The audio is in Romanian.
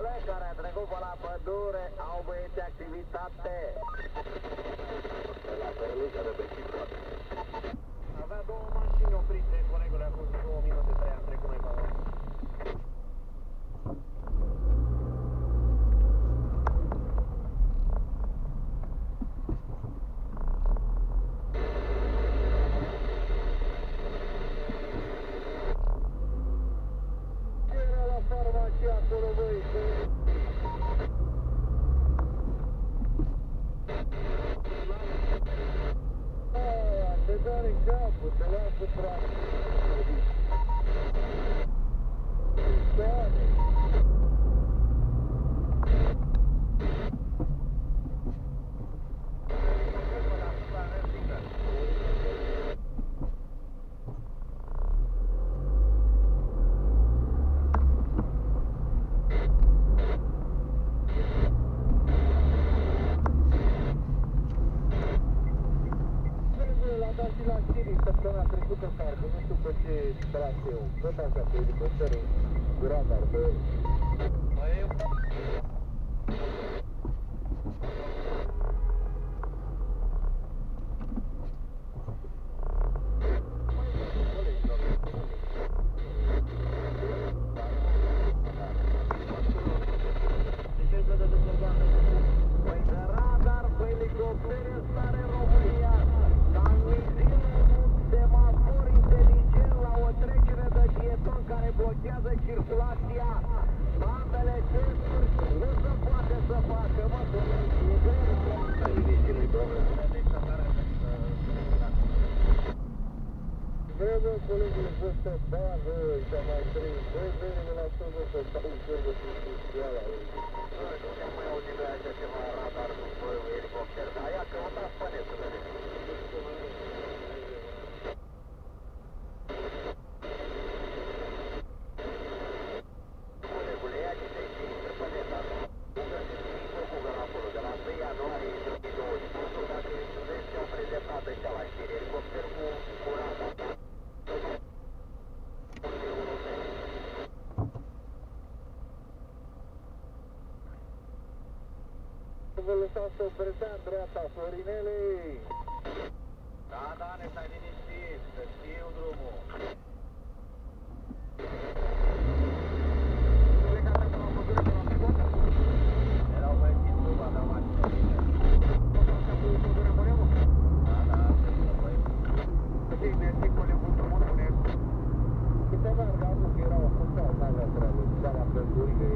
Nicolae care a trecut pe la pădure, au băieți activitate. La perlușa de pe Aia, te doare capul, te lasă praf. Doare. Trebuie la dat și la știri săptămâna trecută, parcă, nu știu pe ce traseu. Tot așa, pe elicopterul blochează circulația. Ambele testuri nu se poate să facă, mă, că e greu. Liniștii nu-i problemă. Vreme, colegul, fost o bază, și am mai trăit. Băi, veni de la sobă să stau în cărbă și industrială aici. vă lăsați să opreți în dreapta Florinelei. Da, da, ne stai liniștit, să știu drumul. Da, da, Câteva argazuri erau acustați, n-avea treabă, seama pe durile,